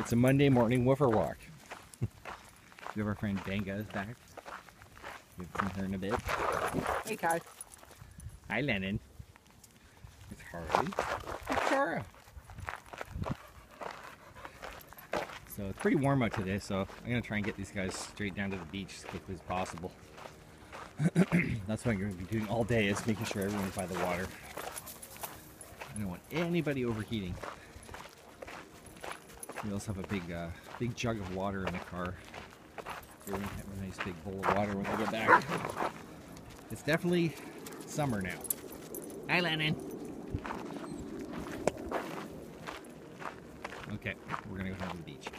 It's a Monday morning woofer walk. we have our friend Danga back. We haven't seen her in a bit. Hey Kai. Hi Lennon. It's Harley. It's Tara. So it's pretty warm out today, so I'm gonna try and get these guys straight down to the beach as quickly as possible. That's what I'm gonna be doing all day is making sure everyone's by the water. I don't want anybody overheating. We also have a big, uh, big jug of water in the car. Here we have a nice big bowl of water when we get back. It's definitely summer now. Hi, Lennon. Okay, we're gonna go down to the beach.